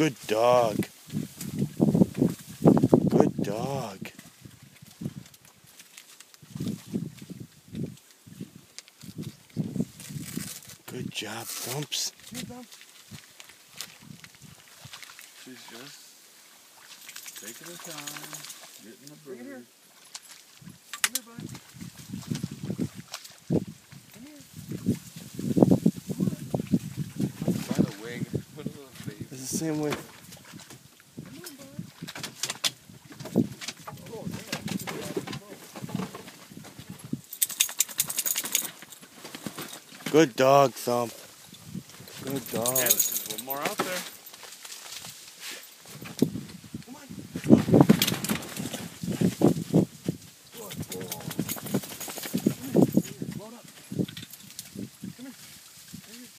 Good dog. Good dog. Good job, Thumps. She's just taking her time, getting the Bring it here. bird. Same way. Good dog, Thump. Good dog. Yeah,